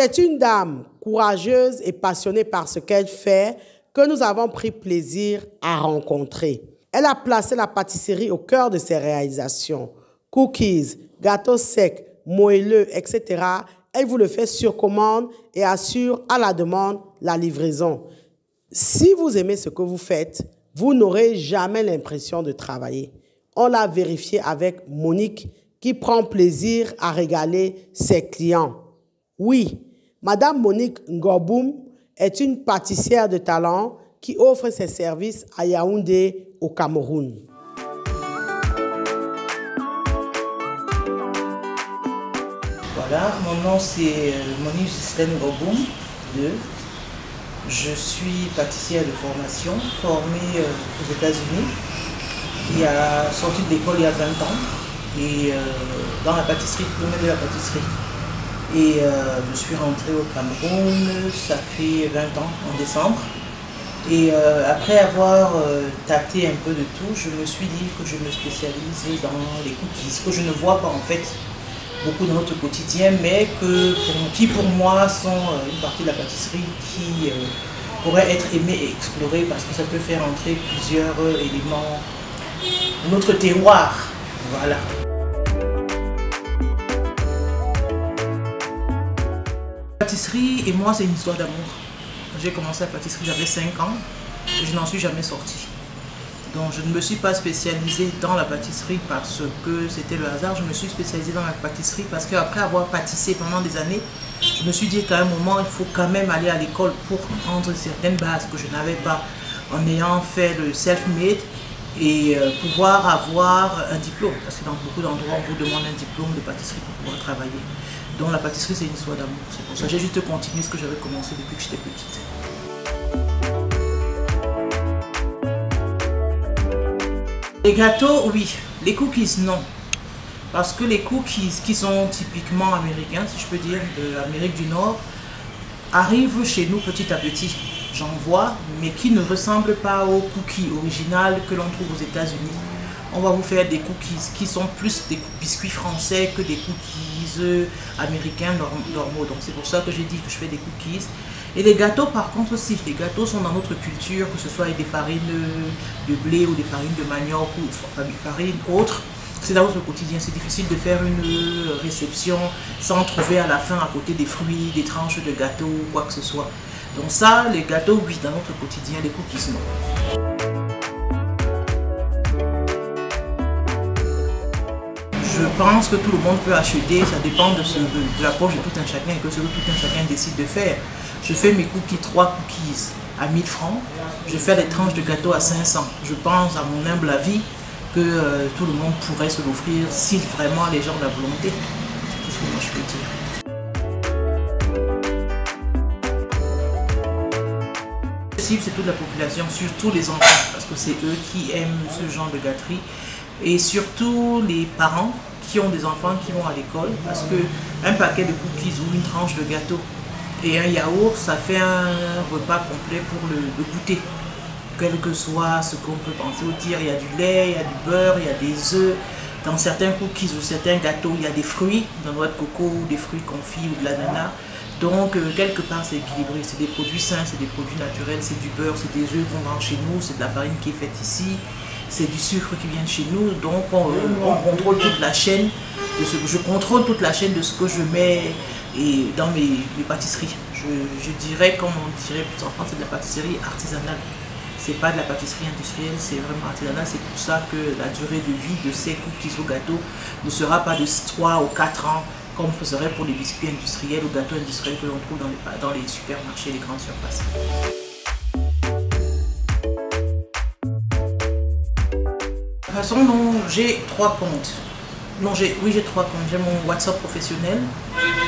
C'est une dame courageuse et passionnée par ce qu'elle fait que nous avons pris plaisir à rencontrer. Elle a placé la pâtisserie au cœur de ses réalisations. Cookies, gâteaux secs, moelleux, etc. Elle vous le fait sur commande et assure à la demande la livraison. Si vous aimez ce que vous faites, vous n'aurez jamais l'impression de travailler. On l'a vérifié avec Monique qui prend plaisir à régaler ses clients. Oui, Madame Monique Ngoboum est une pâtissière de talent qui offre ses services à Yaoundé au Cameroun. Voilà, mon nom c'est euh, Monique Gislaine Ngoboum. Je suis pâtissière de formation, formée euh, aux États-Unis. Il a sorti de l'école il y a 20 ans et euh, dans la pâtisserie, le domaine de la pâtisserie. Et euh, je suis rentrée au Cameroun, ça fait 20 ans, en décembre. Et après avoir tâté un peu de tout, je me suis dit que je me spécialise dans les cookies, que je ne vois pas en fait beaucoup dans notre quotidien, mais qui pour moi sont euh, une partie de la pâtisserie qui euh, pourrait être aimée et explorée parce que ça peut faire entrer plusieurs euh, éléments notre terroir. Voilà. Pâtisserie et moi, c'est une histoire d'amour. J'ai commencé la pâtisserie, j'avais 5 ans et je n'en suis jamais sortie. Donc je ne me suis pas spécialisée dans la pâtisserie parce que c'était le hasard. Je me suis spécialisée dans la pâtisserie parce qu'après avoir pâtissé pendant des années, je me suis dit qu'à un moment, il faut quand même aller à l'école pour prendre certaines bases que je n'avais pas en ayant fait le self-made et euh, pouvoir avoir un diplôme. Parce que dans beaucoup d'endroits, on vous demande un diplôme de pâtisserie pour pouvoir travailler. Donc la pâtisserie, c'est une histoire d'amour. C'est pour ça que j'ai juste continué ce que j'avais commencé depuis que j'étais petite. Les gâteaux, oui. Les cookies, non. Parce que les cookies qui sont typiquement américains, si je peux dire, de l'Amérique du Nord, arrivent chez nous petit à petit. J'en vois, mais qui ne ressemblent pas aux cookies originales que l'on trouve aux États-Unis. On va vous faire des cookies qui sont plus des biscuits français que des cookies euh, américains normaux. Donc c'est pour ça que j'ai dit que je fais des cookies. Et les gâteaux, par contre, si les gâteaux sont dans notre culture, que ce soit des farines de blé ou des farines de manioc ou des farines autres, c'est dans notre quotidien. C'est difficile de faire une réception sans trouver à la fin à côté des fruits, des tranches de gâteau ou quoi que ce soit. Donc ça, les gâteaux, oui, dans notre quotidien, les cookies, non. Je pense que tout le monde peut acheter, ça dépend de, la poche de tout un chacun et que ce que tout un chacun décide de faire. Je fais mes cookies, trois cookies à 1000 francs. Je fais des tranches de gâteau à 500. Je pense, à mon humble avis, que euh, tout le monde pourrait se l'offrir si vraiment les gens la volonté. C'est tout ce que moi je peux dire. c'est toute la population, surtout les enfants, parce que c'est eux qui aiment ce genre de gâterie. Et surtout les parents qui ont des enfants qui vont à l'école, parce qu'un paquet de cookies ou une tranche de gâteau et un yaourt, ça fait un repas complet pour le, goûter. Quel que soit ce qu'on peut penser au tir, il y a du lait, il y a du beurre, il y a des œufs. Dans certains cookies ou certains gâteaux, il y a des fruits, de noix de coco des fruits confits ou de l'ananas. Donc, euh, quelque part, c'est équilibré. C'est des produits sains, c'est des produits naturels, c'est du beurre, c'est des œufs qu'on vend chez nous, c'est de la farine qui est faite ici, c'est du sucre qui vient de chez nous. Donc, on, contrôle toute la chaîne. Je contrôle toute la chaîne de ce que je mets et dans mes, pâtisseries. Je, dirais, comme on dirait en France, c'est de la pâtisserie artisanale. C'est pas de la pâtisserie industrielle, c'est vraiment artisanal. C'est pour ça que la durée de vie de ces cookies au gâteau ne sera pas de 3 ou 4 ans comme ce serait pour les biscuits industriels ou gâteaux industriels que l'on trouve dans les, dans les supermarchés, les grandes surfaces. J'ai trois comptes. Non, oui, j'ai trois comptes. J'ai mon WhatsApp professionnel,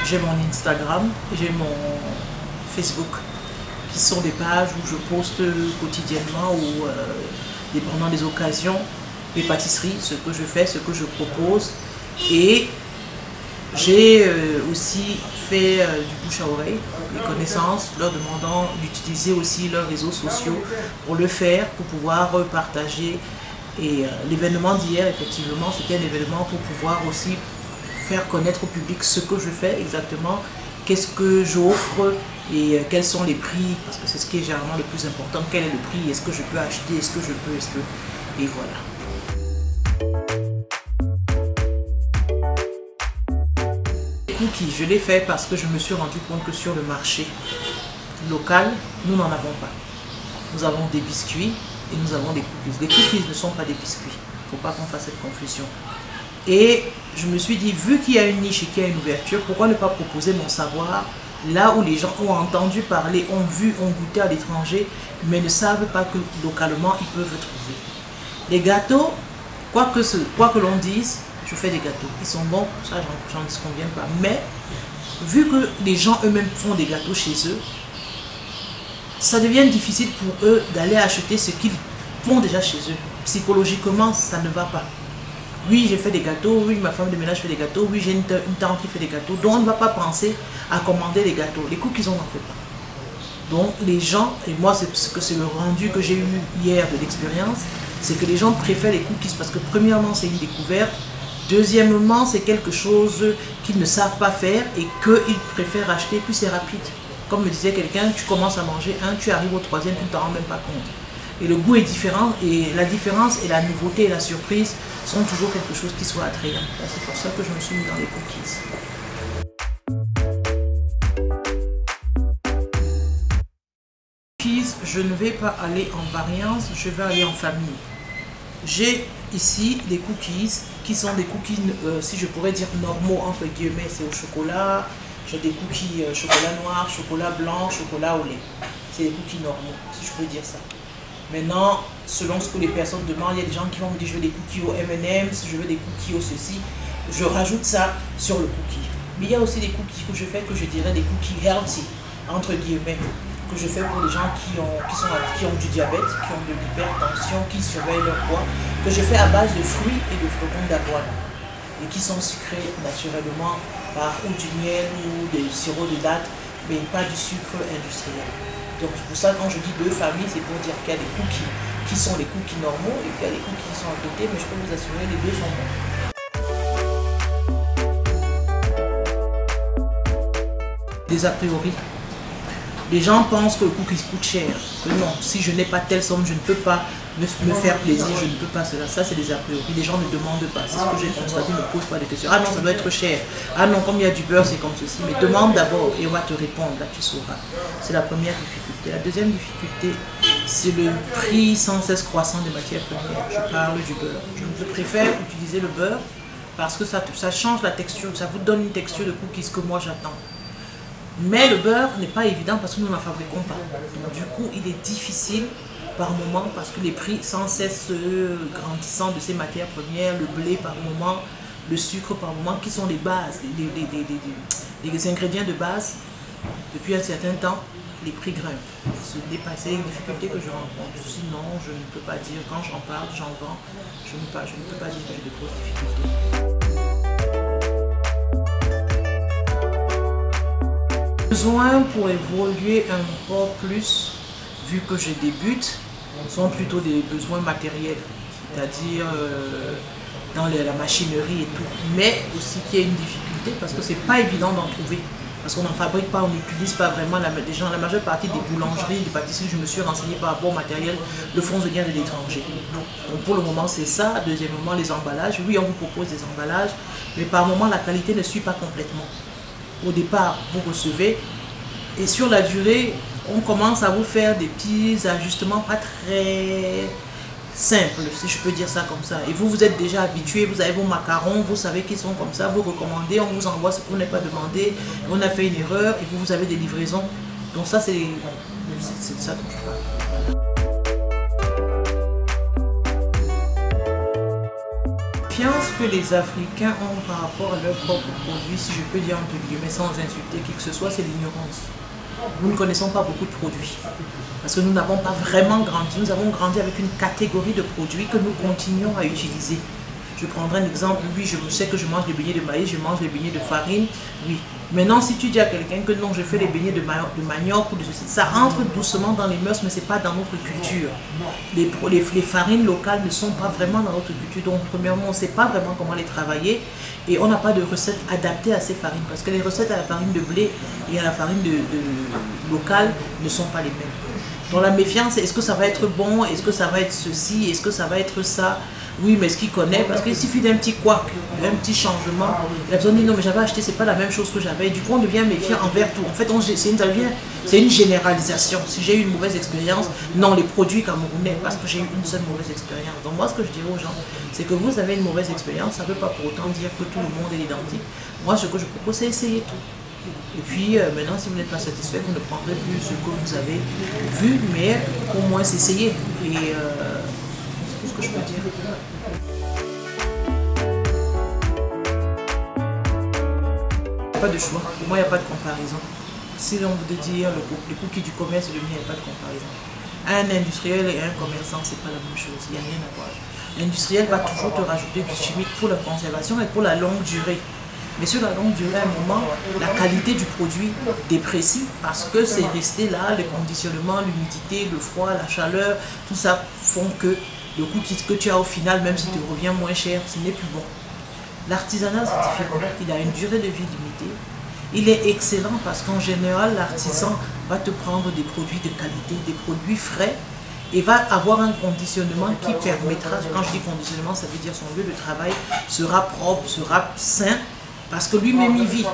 j'ai mon Instagram j'ai mon Facebook, qui sont des pages où je poste quotidiennement ou euh, dépendant des occasions, les pâtisseries, ce que je fais, ce que je propose. Et j'ai euh, aussi fait euh, du bouche à oreille, les connaissances, leur demandant d'utiliser aussi leurs réseaux sociaux pour le faire, pour pouvoir partager et euh, l'événement d'hier, effectivement, c'était un événement pour pouvoir aussi faire connaître au public ce que je fais exactement, qu'est-ce que j'offre et euh, quels sont les prix, parce que c'est ce qui est généralement le plus important, quel est le prix, est-ce que je peux acheter, est-ce que je peux, est-ce que... Et voilà. Cookies, je l'ai fait parce que je me suis rendu compte que sur le marché local, nous n'en avons pas. Nous avons des biscuits et nous avons des cookies. Les cookies ne sont pas des biscuits. Il ne faut pas qu'on fasse cette confusion. Et je me suis dit, vu qu'il y a une niche et qu'il y a une ouverture, pourquoi ne pas proposer mon savoir là où les gens ont entendu parler, ont vu, ont goûté à l'étranger, mais ne savent pas que localement ils peuvent trouver. Les gâteaux, quoi que, l'on dise, je fais des gâteaux. Ils sont bons, ça j'en conviens pas. Mais vu que les gens eux-mêmes font des gâteaux chez eux, ça devient difficile pour eux d'aller acheter ce qu'ils font déjà chez eux. Psychologiquement, ça ne va pas. Oui, j'ai fait des gâteaux, oui, ma femme de ménage fait des gâteaux, oui, j'ai une, tante qui fait des gâteaux. Donc, on ne va pas penser à commander les gâteaux. Les cookies, on n'en fait pas. Donc, les gens, et moi, c'est c'est le rendu que j'ai eu hier de l'expérience, c'est que les gens préfèrent les cookies parce que, premièrement, c'est une découverte. Deuxièmement, c'est quelque chose qu'ils ne savent pas faire et qu'ils préfèrent acheter, puis c'est rapide. Comme me disait quelqu'un, tu commences à manger un, tu arrives au troisième, tu ne t'en rends même pas compte. Et le goût est différent et la différence et la nouveauté et la surprise sont toujours quelque chose qui soit attrayant. C'est pour ça que je me suis mis dans les cookies. Je ne vais pas aller en variance, je vais aller en famille. J'ai ici des cookies qui sont des cookies, euh, si je pourrais dire normaux, entre guillemets, c'est au chocolat. J'ai des cookies euh, chocolat noir, chocolat blanc, chocolat au lait. C'est des cookies normaux, si je peux dire ça. Maintenant, selon ce que les personnes demandent, il y a des gens qui vont me dire je veux des cookies au M&M's, je veux des cookies au ceci. Je rajoute ça sur le cookie. Mais il y a aussi des cookies que je fais que je dirais des cookies healthy, entre guillemets, que je fais pour les gens qui ont, du diabète, qui ont de l'hypertension, qui surveillent leur poids, que je fais à base de fruits et de flocons d'avoine et qui sont sucrés naturellement par ou du miel ou des sirops de date, mais pas du sucre industriel. Donc pour ça, quand je dis deux familles, c'est pour dire qu'il y a des cookies qui sont les cookies normaux et qu'il y a des cookies qui sont à côté, mais je peux vous assurer, les deux sont bons. Des a priori. Les gens pensent que le cookie coûte cher. Que non, si je n'ai pas telle somme, je ne peux pas me, faire plaisir, je ne peux pas cela. Ça, c'est des a priori. Les gens ne demandent pas. C'est ce que j'ai constaté, ne pose pas de questions. Ah non, ça doit être cher. Ah non, comme il y a du beurre, c'est comme ceci. Mais demande d'abord et on va te répondre. Là, tu sauras. C'est la première difficulté. La deuxième difficulté, c'est le prix sans cesse croissant des matières premières. Je parle du beurre. Je préfère utiliser le beurre parce que ça, ça change la texture. Ça vous donne une texture de cookies que moi j'attends. Mais le beurre n'est pas évident parce que nous ne la fabriquons pas. du coup, il est difficile par moment parce que les prix sans cesse grandissant de ces matières premières, le blé par moment, le sucre par moment, qui sont les bases, les, ingrédients de base, depuis un certain temps, les prix grimpent. Se dépasser une difficulté que je rencontre. Sinon, je ne peux pas dire, quand j'en parle, j'en vends, je ne, pas, je ne peux pas dire que j'ai de grosses difficultés. Besoin pour évoluer peu plus vu que je débute, sont plutôt des besoins matériels, c'est-à-dire euh, dans la machinerie et tout. Mais aussi qu'il y a une difficulté parce que c'est pas évident d'en trouver. Parce qu'on n'en fabrique pas, on n'utilise pas vraiment la, la majeure partie des boulangeries, des pâtisseries, je me suis renseigné par rapport au matériel, le fond venir de l'étranger. Donc pour le moment c'est ça. Deuxièmement les emballages. Oui on vous propose des emballages, mais par moment la qualité ne suit pas complètement. Au départ vous recevez et sur la durée on commence à vous faire des petits ajustements pas très simples, si je peux dire ça comme ça. Et vous, vous êtes déjà habitué, vous avez vos macarons, vous savez qu'ils sont comme ça, vous recommandez, on vous envoie ce qu'on n'est pas demandé, on a fait une erreur et vous, vous avez des livraisons. Donc ça, c'est ça dont je parle. que les Africains ont par rapport à leurs propres produits, si je peux dire entre guillemets sans insulter qui que ce soit, c'est l'ignorance nous ne connaissons pas beaucoup de produits. Parce que nous n'avons pas vraiment grandi. Nous avons grandi avec une catégorie de produits que nous continuons à utiliser. Je prendrai un exemple. Oui, je sais que je mange les beignets de maïs, je mange les beignets de farine. Oui. Maintenant, si tu dis à quelqu'un que non, je fais les beignets de, manioc ou de ceci, ça rentre doucement dans les mœurs, mais ce n'est pas dans notre culture. Les, farines locales ne sont pas vraiment dans notre culture. Donc, premièrement, on ne sait pas vraiment comment les travailler et on n'a pas de recettes adaptées à ces farines. Parce que les recettes à la farine de blé et à la farine de, locale ne sont pas les mêmes. Donc, la méfiance, est-ce que ça va être bon? Est-ce que ça va être ceci? Est-ce que ça va être ça? Oui, mais ce qu'il connaît, parce qu'il suffit d'un petit couac, d'un petit changement. La personne dit non, mais j'avais acheté, c'est pas la même chose que j'avais. Du coup, on devient méfiant envers tout. En fait, c'est une, une généralisation. Si j'ai eu une mauvaise expérience, non, les produits camerounais, parce que j'ai eu une seule mauvaise expérience. Donc, moi, ce que je dirais aux gens, c'est que vous avez une mauvaise expérience, ça ne veut pas pour autant dire que tout le monde est identique. Moi, ce que je propose, c'est essayer tout. Et puis euh, maintenant, si vous n'êtes pas satisfait, vous ne prendrez plus ce que vous avez vu, mais au moins s'essayer. Et euh, que je peux dire. pas de choix. Pour moi, il n'y a pas de comparaison. Si l'on veut dire le, les cookies du commerce et le mien, il n'y a pas de comparaison. Un industriel et un commerçant, ce n'est pas la même chose. Il n'y a rien à voir. L'industriel va toujours te rajouter du chimique pour la conservation et pour la longue durée. Mais sur la longue durée, à un moment, la qualité du produit déprécie parce que c'est resté là, le conditionnement, l'humidité, le froid, la chaleur, tout ça font que le cookie que tu as au final, même s'il te revient moins cher, ce n'est plus bon. L'artisanat, c'est différent. Il a une durée de vie limitée. Il est excellent parce qu'en général, l'artisan va te prendre des produits de qualité, des produits frais et va avoir un conditionnement qui permettra, quand je dis conditionnement, ça veut dire son lieu de travail sera propre, sera sain parce que lui-même, il vit.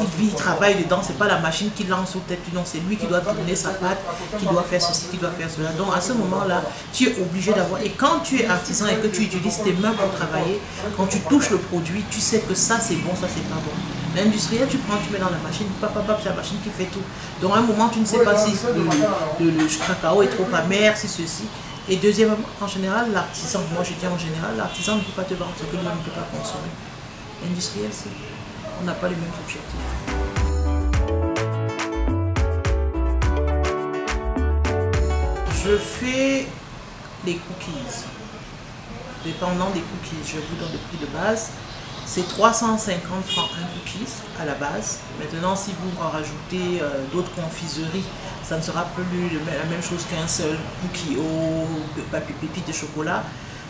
Il vit, il travaille dedans. Ce n'est pas la machine qui lance au tête. Non, c'est lui qui doit tourner sa patte, qui doit faire ceci, qui doit faire cela. Donc, à ce moment-là, tu es obligé d'avoir. Et quand tu es artisan et que tu utilises tes mains pour travailler, quand tu touches le produit, tu sais que ça, c'est bon, ça, c'est pas bon. L'industriel, tu prends, tu mets dans la machine, papa, papa, c'est la machine qui fait tout. Donc, à un moment, tu ne sais pas si le, le cacao est trop amer, si ceci. Et deuxièmement, en général, l'artisan, moi je dis en général, l'artisan ne peut pas te vendre ce que lui ne peut pas consommer. L'industriel, c'est n'a pas les mêmes objectifs. Je fais des cookies. Dépendant des cookies, je vous donne le prix de base. C'est 350 francs un cookies à la base. Maintenant, si vous en rajoutez euh, d'autres confiseries, ça ne sera plus la même chose qu'un seul cookie au papier pépite de chocolat.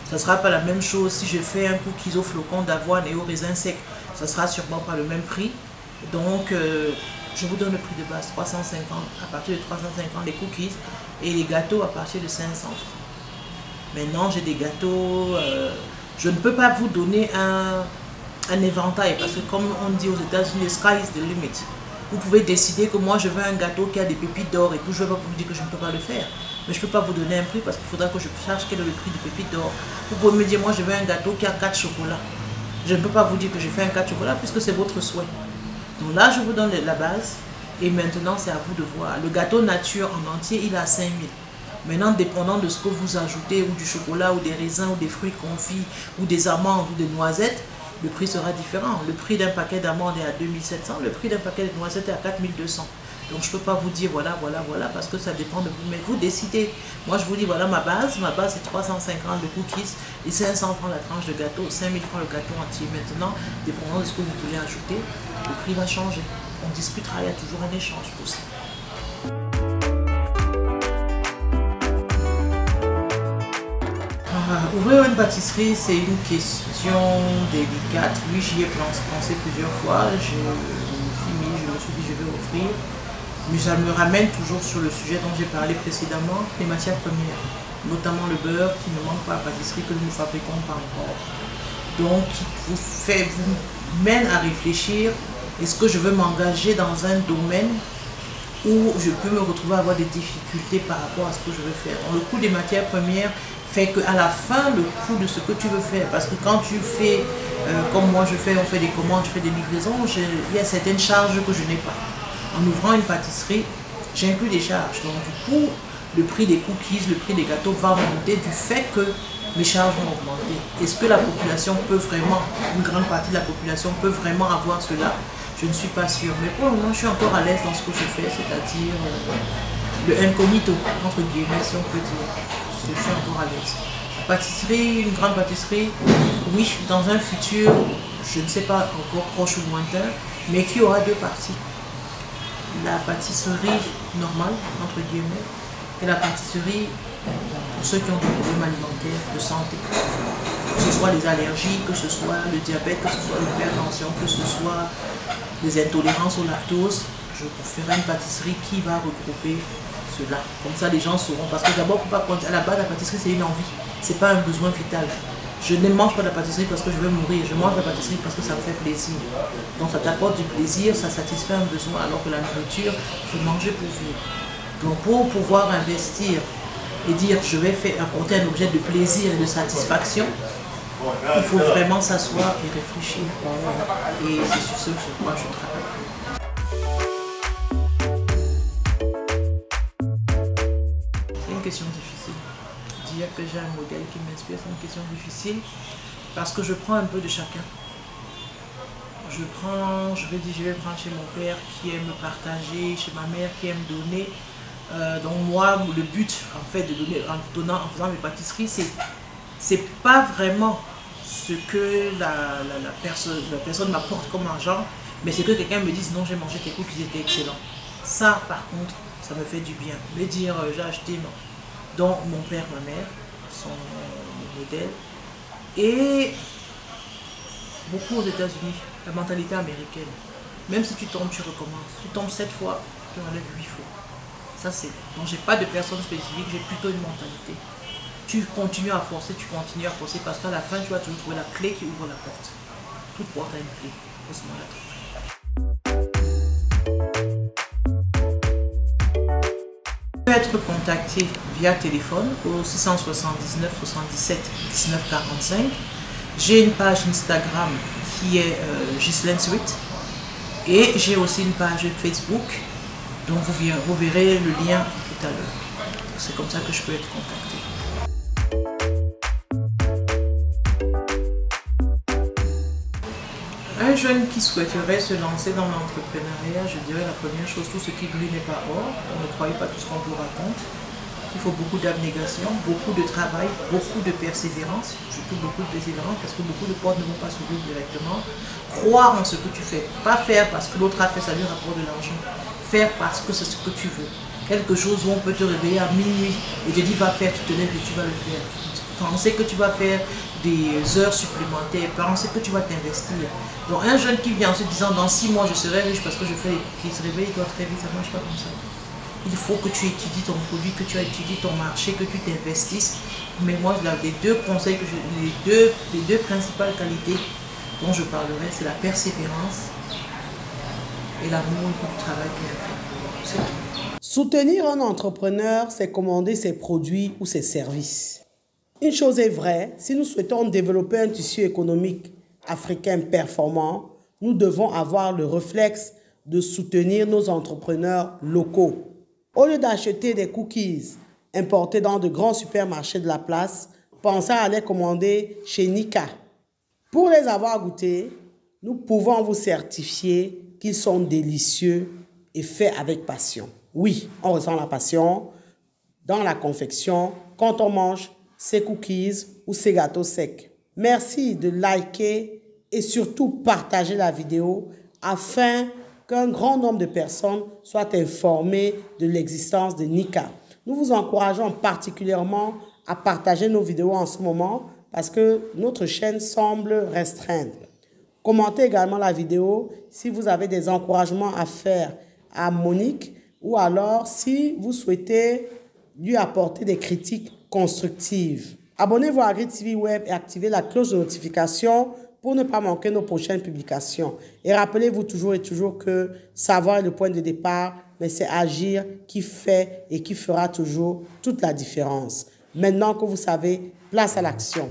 Ça ne sera pas la même chose si je fais un cookies au flocon d'avoine et au raisin sec ça sera sûrement pas le même prix. Donc, euh, je vous donne le prix de base, 350, à partir de 350 les cookies et les gâteaux à partir de 500 francs. Maintenant, j'ai des gâteaux, euh, je ne peux pas vous donner un, un éventail parce que comme on dit aux États-Unis, sky is the limit. Vous pouvez décider que moi je veux un gâteau qui a des pépites d'or et tout, je ne vais pas vous dire que je ne peux pas le faire. Mais je ne peux pas vous donner un prix parce qu'il faudra que je cherche quel est le prix du pépite d'or. Vous pouvez me dire, moi je veux un gâteau qui a 4 chocolats. Je ne peux pas vous dire que j'ai fait un cas chocolat puisque c'est votre souhait. Donc là, je vous donne la base et maintenant, c'est à vous de voir. Le gâteau nature en entier, il a 5000. Maintenant, dépendant de ce que vous ajoutez, ou du chocolat, ou des raisins, ou des fruits confits, ou des amandes, ou des noisettes, le prix sera différent. Le prix d'un paquet d'amandes est à 2700, le prix d'un paquet de noisettes est à 4200. Donc je ne peux pas vous dire voilà, voilà, voilà, parce que ça dépend de vous. Mais vous décidez. Moi, je vous dis voilà ma base. Ma base, c'est 350 de cookies et 500 francs la tranche de gâteau, 5000 francs le gâteau entier. Maintenant, dépendant de ce que vous voulez ajouter, le prix va changer. On discutera, il y a toujours un échange possible. Ah, ouvrir une pâtisserie, c'est une question délicate. Oui, j'y ai pensé plusieurs fois. Je, je me suis dit, je vais offrir. Mais ça me ramène toujours sur le sujet dont j'ai parlé précédemment, les matières premières, notamment le beurre qui ne manque pas à la pâtisserie que nous ne fabriquons pas encore. Donc, vous, fait, vous mène à réfléchir, est-ce que je veux m'engager dans un domaine où je peux me retrouver à avoir des difficultés par rapport à ce que je veux faire? le coût des matières premières fait qu'à la fin, le coût de ce que tu veux faire, parce que quand tu fais, euh, comme moi je fais, on fait des commandes, je fais des livraisons, il y a certaines charges que je n'ai pas en ouvrant une pâtisserie, j'inclus des charges. Donc du coup, le prix des cookies, le prix des gâteaux va augmenter du fait que mes charges vont augmenter. Est-ce que la population peut vraiment, une grande partie de la population peut vraiment avoir cela? Je ne suis pas sûre. Mais pour le moment, je suis encore à l'aise dans ce que je fais, c'est-à-dire euh, le incognito, entre guillemets, si on peut dire. Je suis encore à l'aise. Pâtisserie, une grande pâtisserie, oui, dans un futur, je ne sais pas encore proche ou lointain, mais qui aura deux parties. La pâtisserie normale, entre guillemets, et la pâtisserie pour ceux qui ont des problèmes alimentaires, de santé. Que ce soit les allergies, que ce soit le diabète, que ce soit l'hypertension, que ce soit les intolérances au lactose, je ferai une pâtisserie qui va regrouper cela. Comme ça, les gens sauront. Parce que d'abord, à la base, la pâtisserie, c'est une envie. Ce n'est pas un besoin vital. Je ne mange pas de pâtisserie parce que je veux mourir. Je mange la pâtisserie parce que ça me fait plaisir. Donc, ça t'apporte du plaisir, ça satisfait un besoin. Alors que la nourriture, il faut manger pour vivre. Donc, pour pouvoir investir et dire je vais faire apporter un objet de plaisir et de satisfaction, il faut vraiment s'asseoir et réfléchir. Et c'est sur ce sur quoi je travaille. Un modèle qui m'inspire, c'est une question difficile parce que je prends un peu de chacun. Je prends, je vais dire, je vais prendre chez mon père qui aime partager, chez ma mère qui aime donner. Euh, donc moi, le but en fait de donner, en donnant, en faisant mes pâtisseries, c'est c'est pas vraiment ce que la, la, personne, la personne m'apporte comme argent, mais c'est que quelqu'un me dise non, j'ai mangé tes cookies, ils étaient excellents. Ça, par contre, ça me fait du bien. Me dire euh, j'ai acheté, non dont mon père, ma mère sont mon modèle. Et beaucoup aux États-Unis, la mentalité américaine. Même si tu tombes, tu recommences. Tu tombes sept fois, tu enlèves huit fois. Ça, c'est. Donc, j'ai pas de personne spécifique, j'ai plutôt une mentalité. Tu continues à forcer, tu continues à forcer parce qu'à la fin, tu vas toujours trouver la clé qui ouvre la porte. Toute porte a une clé. Être contacté via téléphone au 679 77 19 45. J'ai une page Instagram qui est euh, Ghislaine Sweet et j'ai aussi une page Facebook dont vous, vous verrez le lien tout à l'heure. C'est comme ça que je peux être contacté. Jeune qui souhaiterait se lancer dans l'entrepreneuriat, je dirais la première chose, tout ce qui brille n'est pas or. On ne croyez pas tout ce qu'on vous raconte. Il faut beaucoup d'abnégation, beaucoup de travail, beaucoup de persévérance, surtout beaucoup de persévérance parce que beaucoup de portes ne vont pas s'ouvrir directement. Croire en ce que tu fais, pas faire parce que l'autre a fait, ça lui rapporte de l'argent. Faire parce que c'est ce que tu veux. Quelque chose où on peut te réveiller à minuit et te dire va faire, tu te lèves et tu vas le faire. Penser que tu vas faire des heures supplémentaires, penser que tu vas t'investir. Donc un jeune qui vient en se disant dans six mois je serai riche parce que je fais qu'il se réveille, doit très vite, ça ne marche pas comme ça. Il faut que tu étudies ton produit, que tu étudies ton marché, que tu t'investisses. Mais moi, les deux conseils, que les, deux, les deux principales qualités dont je parlerai, c'est la persévérance et l'amour du travail a fait. Soutenir un entrepreneur, c'est commander ses produits ou ses services. Une chose est vraie, si nous souhaitons développer un tissu économique africain performant, nous devons avoir le réflexe de soutenir nos entrepreneurs locaux. Au lieu d'acheter des cookies importés dans de grands supermarchés de la place, pensez à les commander chez Nika. Pour les avoir goûtés, nous pouvons vous certifier qu'ils sont délicieux et faits avec passion. Oui, on ressent la passion dans la confection quand on mange ces cookies ou ces gâteaux secs. Merci de liker et surtout partager la vidéo afin qu'un grand nombre de personnes soient informées de l'existence de Nika. Nous vous encourageons particulièrement à partager nos vidéos en ce moment parce que notre chaîne semble restreinte. Commentez également la vidéo si vous avez des encouragements à faire à Monique ou alors si vous souhaitez lui apporter des critiques constructive. Abonnez-vous à Grid TV Web et activez la cloche de notification pour ne pas manquer nos prochaines publications. Et rappelez-vous toujours et toujours que savoir est le point de départ, mais c'est agir qui fait et qui fera toujours toute la différence. Maintenant que vous savez, place à l'action.